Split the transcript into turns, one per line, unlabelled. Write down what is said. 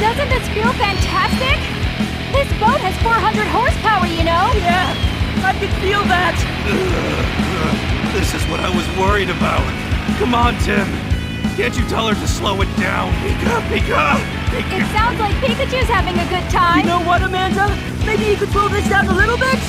Doesn't this feel fantastic? This boat has 400 horsepower, you know?
Yeah, I can feel that.
This is what I was worried about. Come on, Tim. Can't you tell her to slow it down? Pika, Pika, Pika.
It sounds like Pikachu's having a good time.
You know what, Amanda? Maybe you could slow this down a little bit?